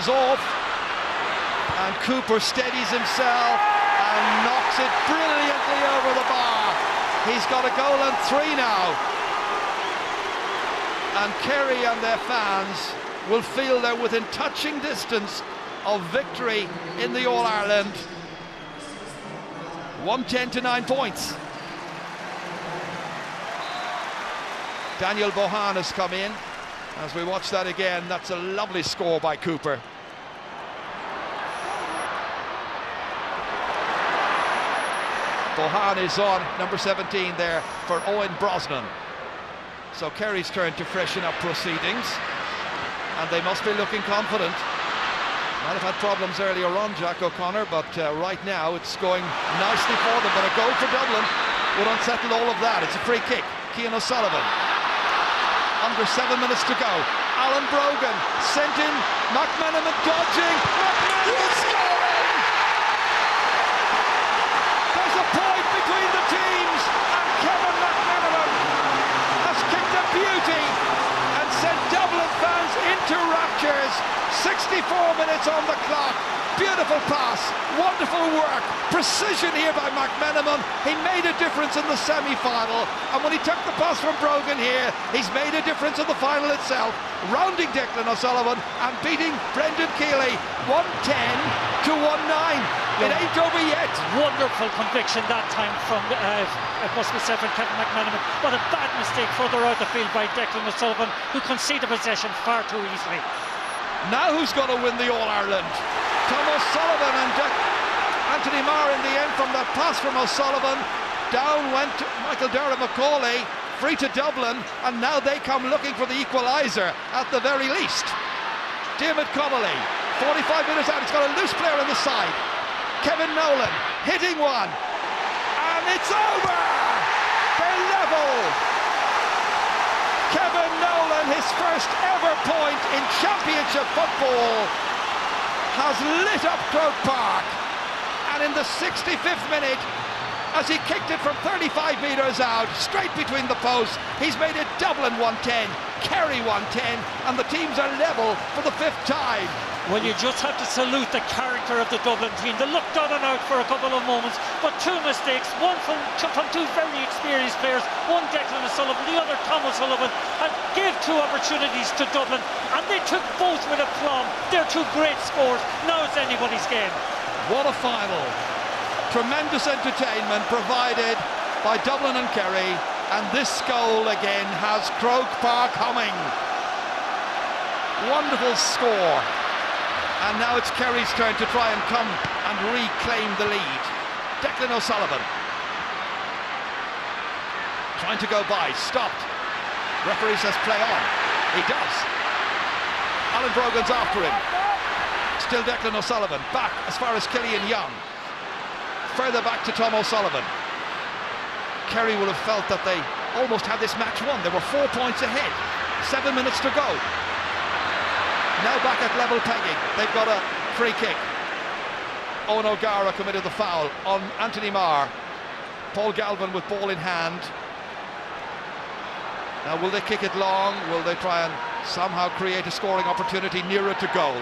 is off. And Cooper steadies himself and knocks it brilliantly over the bar. He's got a goal and three now. And Kerry and their fans will feel they're within touching distance of victory in the All Ireland. 110 to 9 points. Daniel Bohan has come in. As we watch that again, that's a lovely score by Cooper. Bohan is on number 17 there for Eoin Brosnan. So Kerry's turn to freshen up proceedings, and they must be looking confident. Might have had problems earlier on, Jack O'Connor, but uh, right now it's going nicely for them. But a goal for Dublin would unsettle all of that. It's a free kick. Cian O'Sullivan. Under seven minutes to go. Alan Brogan sent in. McManamon dodging. McManamon scoring! There's a point between the teams, and Kevin McManamon has kicked a beauty and sent Dublin fans into raptures. 64 minutes on the clock. Beautiful pass, wonderful work, precision here by McManamon. He made a difference in the semi-final, and when he took the pass from Brogan here, he's made a difference in the final itself, rounding Declan O'Sullivan and beating Brendan Kealy 110 to 1-9. It ain't over yet. Wonderful conviction that time from uh, it must be said from Kevin McManamon. What a bad mistake further out the field by Declan O'Sullivan, who conceded possession far too easily. Now who's going to win the All-Ireland? Tom O'Sullivan and Jack Anthony Maher in the end from that pass from O'Sullivan. Down went Michael Darragh Macauley, free to Dublin, and now they come looking for the equaliser at the very least. Diarmuid Connolly, 45 minutes out, he's got a loose player on the side. Kevin Nolan hitting one, and it's over! They're level! Kevin Nolan, his in championship football, has lit up Croke Park. And in the 65th minute, as he kicked it from 35 metres out, straight between the posts, he's made it Dublin 110, Kerry 110, and the teams are level for the fifth time. Well, you just have to salute the character of the Dublin team. They looked down and out for a couple of moments, but two mistakes, one from, from two very experienced players, one Declan O'Sullivan, the other Tom O'Sullivan, and gave two opportunities to Dublin, and they took both with aplomb. They're two great scores. Now it's anybody's game. What a final. Tremendous entertainment provided by Dublin and Kerry, and this goal again has Croke Park humming. Wonderful score. And now it's Kerry's turn to try and come and reclaim the lead. Declan O'Sullivan. Trying to go by, stopped. Referee says play on. He does. Alan Brogan's after him. Still Declan O'Sullivan. Back as far as Killian Young. Further back to Tom O'Sullivan. Kerry will have felt that they almost had this match won. They were four points ahead. Seven minutes to go. Now back at level pegging. They've got a free kick. Eoghan O'Gara committed the foul on Anthony Maher. Paul Galvin with ball in hand. Now will they kick it long? Will they try and somehow create a scoring opportunity nearer to goal?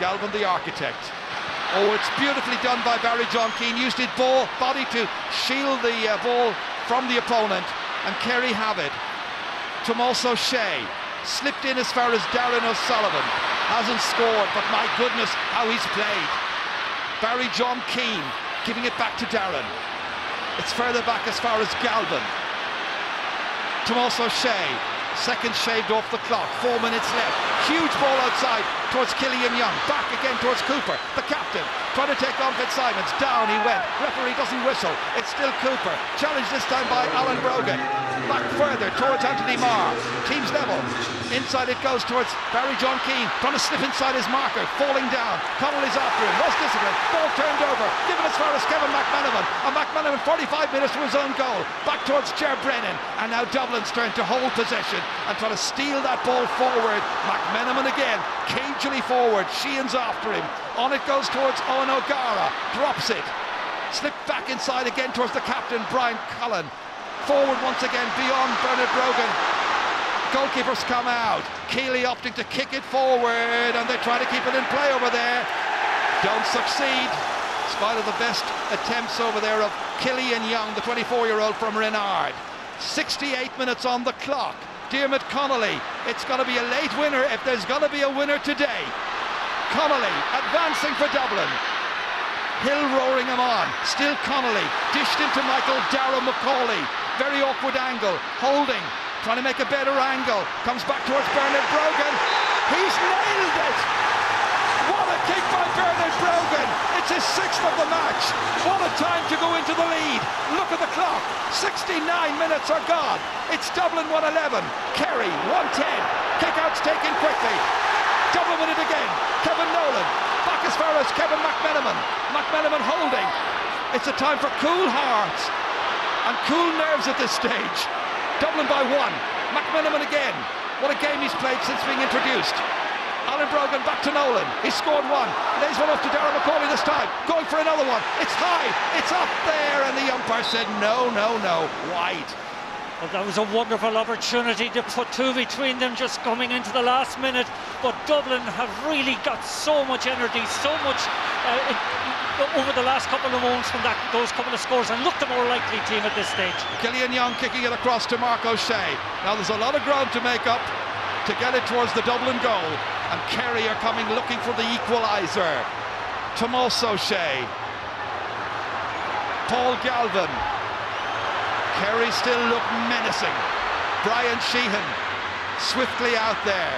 Galvin the architect. Oh, it's beautifully done by Barry John Keane. Used his ball, body to shield the uh, ball from the opponent. And Kerry have it. Tomas O'Shea slipped in as far as Darran O'Sullivan. Hasn't scored, but my goodness, how he's played. Barry John Keane giving it back to Darren. It's further back as far as Galvin. Tomas O'Shea, second shaved off the clock, four minutes left. Huge ball outside towards Killian Young, back again towards Cooper, the captain, trying to take on Fitzsimons. Down he went. Referee doesn't whistle. It's still Cooper. Challenged this time by Alan Brogan. Back further towards Anthony Maher. Teams level. Inside it goes towards Barry John Keane, trying to slip inside his marker, falling down. Connolly's after him, lost disciplined. ball turned over, given as far as Kevin McManamon. And McManamon 45 minutes to his own goal. Back towards Ger Brennan. And now Dublin's turn to hold possession and try to steal that ball forward. McManamon again, cagily forward. Sheehan's after him. On it goes towards Eoghan O'Gara, drops it. Slipped back inside again towards the captain, Bryan Cullen. Forward once again beyond Bernard Brogan. Goalkeepers come out. Kealy opting to kick it forward, and they try to keep it in play over there. Don't succeed, in spite of the best attempts over there of Killian Young, the 24-year-old from Renard. 68 minutes on the clock. Diarmuid Connolly, it's going to be a late winner if there's going to be a winner today. Connolly advancing for Dublin. Hill roaring him on. Still Connolly. Dished into Michael Darragh Macauley. Very awkward angle. Holding trying to make a better angle, comes back towards Bernard Brogan, he's nailed it! What a kick by Bernard Brogan! It's his sixth of the match. What a time to go into the lead. Look at the clock. 69 minutes are gone. It's Dublin 111. Kerry 110. Kickouts taken quickly. Dublin with it again. Kevin Nolan. Back as far as Kevin McManamon. McManamon holding. It's a time for cool hearts and cool nerves at this stage. Dublin by one. McManamon again. What a game he's played since being introduced. Alan Brogan back to Nolan. He scored one. Lays one off to Darragh Macauley this time. Going for another one. It's high. It's up there. And the umpire said no, no, no. Wide. Well, that was a wonderful opportunity to put two between them just coming into the last minute. But Dublin have really got so much energy, so much uh, over the last couple of moments from that, those couple of scores and looked the more likely team at this stage. Killian Young kicking it across to Mark O'Shea. Now there's a lot of ground to make up to get it towards the Dublin goal. And Kerry are coming looking for the equaliser. Tomas O'Shea. Paul Galvin. Kerry still look menacing. Brian Sheehan swiftly out there.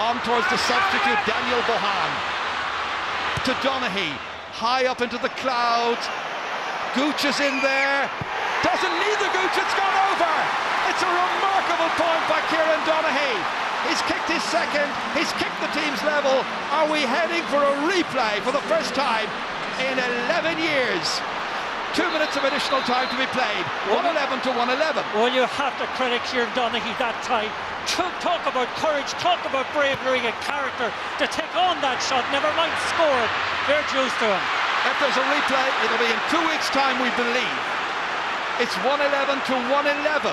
On towards the substitute Daniel Bohan. To Donaghy high up into the clouds. Gooch is in there. Doesn't need the Gooch, it's gone over. It's a remarkable point by Kieran Donaghy. He's kicked his second, he's kicked the team's level. Are we heading for a replay for the first time in 11 years? Two minutes of additional time to be played. 111 to 111. Well, you have to credit Kieran Donaghy that time talk about courage, talk about bravery and character to take on that shot, never mind score it. Dues to him. If there's a replay, it'll be in two weeks' time, we believe. It's 111 to 111.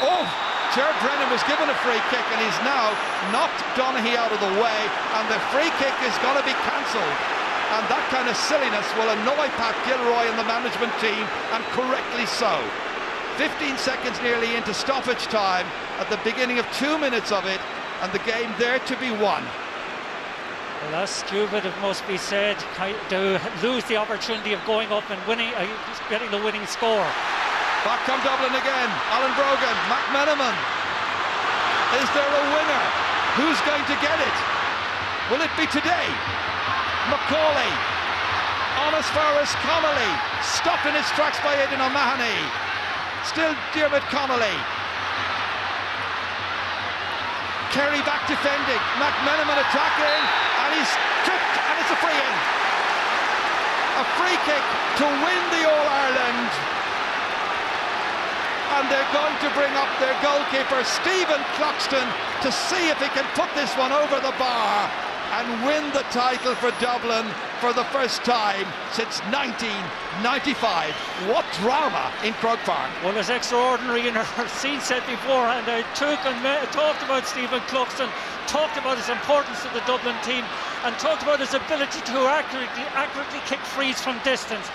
Oh, Ger Brennan was given a free kick and he's now knocked Donaghy out of the way and the free kick is going to be cancelled. And that kind of silliness will annoy Pat Gilroy and the management team, and correctly so. 15 seconds nearly into stoppage time at the beginning of two minutes of it, and the game there to be won. Well, that's stupid, it must be said, to lose the opportunity of going up and winning, uh, getting the winning score. Back come Dublin again. Alan Brogan, McManamon. Is there a winner? Who's going to get it? Will it be today? Macauley on as far as Connolly, stopped in his tracks by Aidan O'Mahony. Still Diarmuid Connolly. Kerry back defending. McManamon attacking. And he's tripped and it's a free in. A free kick to win the All-Ireland. And they're going to bring up their goalkeeper, Stephen Cluxton, to see if he can put this one over the bar and win the title for Dublin for the first time since 1995. What drama in Croke Park. Well, it's extraordinary in her scene set beforehand. I took and talked about Stephen Cluxton, talked about his importance to the Dublin team, and talked about his ability to accurately, accurately kick frees from distance.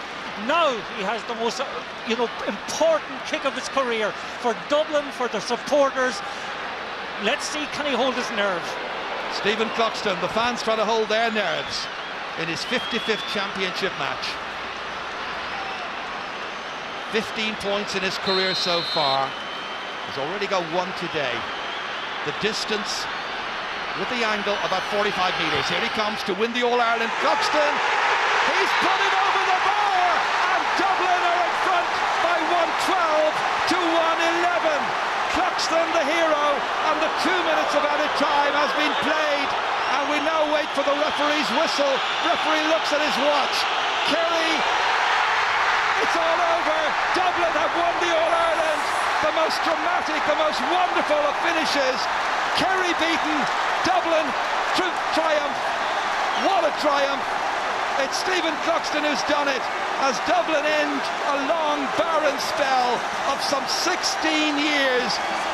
Now he has the most, uh, you know, important kick of his career for Dublin, for the supporters. Let's see, can he hold his nerve? Stephen Cluxton, the fans trying to hold their nerves in his 55th championship match. 15 points in his career so far. He's already got one today. The distance with the angle about 45 metres. Here he comes to win the All-Ireland. Cluxton, he's put it over the bar and Dublin are in front by 112 to 111. Cluxton the hero and the two minutes of added time has been played we now wait for the referee's whistle. Referee looks at his watch. Kerry, it's all over. Dublin have won the All-Ireland. The most dramatic, the most wonderful of finishes. Kerry beaten, Dublin tri triumph. What a triumph. It's Stephen Cluxton who's done it as Dublin end a long barren spell of some 16 years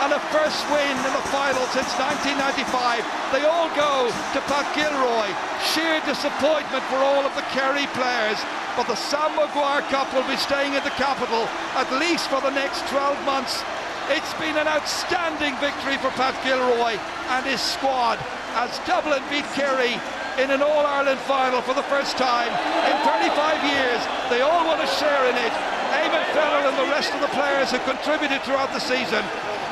and a first win in the final since 1995. They all go to Pat Gilroy. Sheer disappointment for all of the Kerry players. But the Sam Maguire Cup will be staying in the capital at least for the next 12 months. It's been an outstanding victory for Pat Gilroy and his squad as Dublin beat Kerry in an All-Ireland final for the first time in 35 years. They all want to share in it. Eamon Fennell and the rest of the players who contributed throughout the season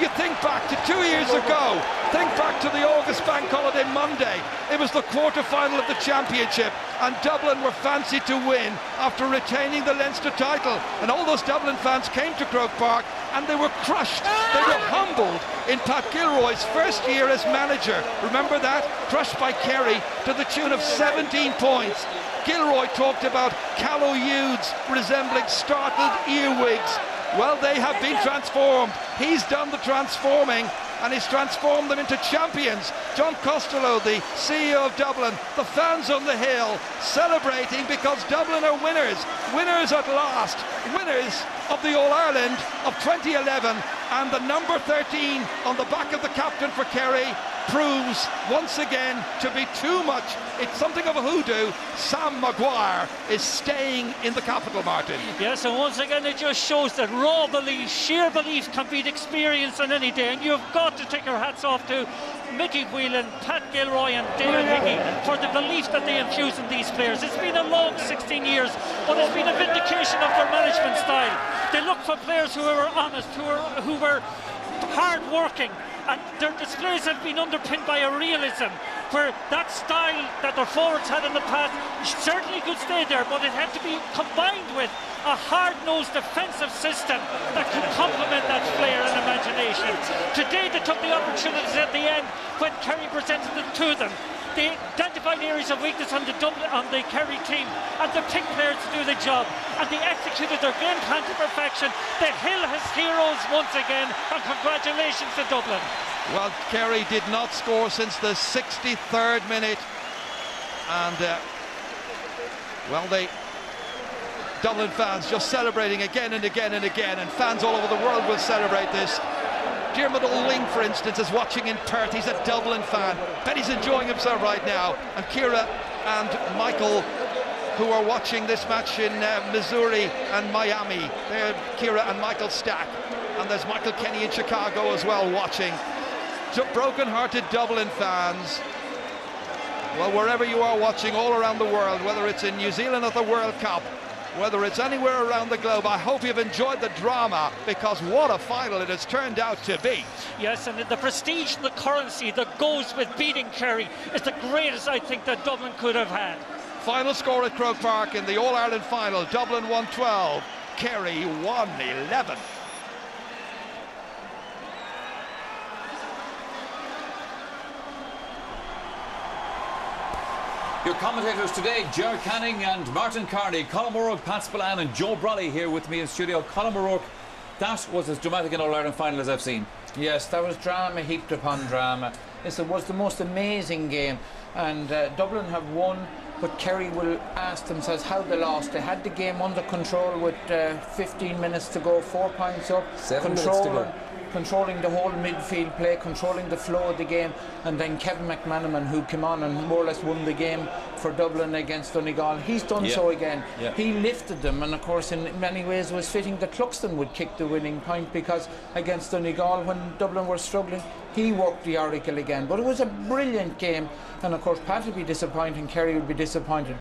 you think back to two years ago, think back to the August Bank Holiday Monday. It was the quarter-final of the championship, and Dublin were fancied to win after retaining the Leinster title. And all those Dublin fans came to Croke Park, and they were crushed. They were humbled in Pat Gilroy's first year as manager. Remember that? Crushed by Kerry to the tune of 17 points. Gilroy talked about callow youths resembling startled earwigs well, they have been transformed. He's done the transforming and he's transformed them into champions. John Costello, the CEO of Dublin, the fans on the hill celebrating because Dublin are winners. Winners at last. Winners of the All Ireland of 2011 and the number 13 on the back of the captain for Kerry proves once again to be too much. It's something of a hoodoo. Sam Maguire is staying in the capital, Martin. Yes, and once again it just shows that raw belief, sheer belief can beat experience on any day. And you've got to take your hats off to Mickey Whelan, Pat Gilroy and David Hickey for the belief that they infuse in these players. It's been a long 16 years, but it's been a vindication of their management style. They look for players who are honest, who are who were hard working and their displays have been underpinned by a realism where that style that their forwards had in the past certainly could stay there, but it had to be combined with a hard-nosed defensive system that could complement that flair and imagination. Today they took the opportunities at the end when Kerry presented them to them they identified areas of weakness on the Dublin, on the Kerry team, and they picked players to do the job. And they executed their game plan to perfection. The Hill has heroes once again, and congratulations to Dublin. Well, Kerry did not score since the 63rd minute, and uh, well, they Dublin fans just celebrating again and again and again, and fans all over the world will celebrate this. Dermot Wing, for instance, is watching in Perth. He's a Dublin fan. Bet he's enjoying himself right now. And Ciara and Michael, who are watching this match in uh, Missouri and Miami. They're Ciara and Michael Stack. And there's Michael Kenny in Chicago as well watching. broken-hearted Dublin fans. Well, wherever you are watching all around the world, whether it's in New Zealand at the World Cup, whether it's anywhere around the globe. I hope you've enjoyed the drama because what a final it has turned out to be. Yes, and the prestige and the currency that goes with beating Kerry is the greatest I think that Dublin could have had. Final score at Croke Park in the All-Ireland final, Dublin 112, Kerry 111. Your commentators today, Ger Canning and Martin Carney, Colm O'Rourke, Pat Spillane and Joe Brolly here with me in studio. Colm O'Rourke, that was as dramatic an All-Ireland final as I've seen. Yes, that was drama heaped upon drama. It was the most amazing game and uh, Dublin have won but Kerry will ask themselves how they lost. They had the game under control with uh, 15 minutes to go, four points up. Seven minutes to controlling the whole midfield play, controlling the flow of the game, and then Kevin McManamon, who came on and more or less won the game for Dublin against Donegal, he's done yeah. so again. Yeah. He lifted them, and of course, in many ways, was fitting that Cluxton would kick the winning point because against Donegal, when Dublin were struggling, he worked the oracle again. But it was a brilliant game, and of course, Pat would be disappointed, Kerry would be disappointed.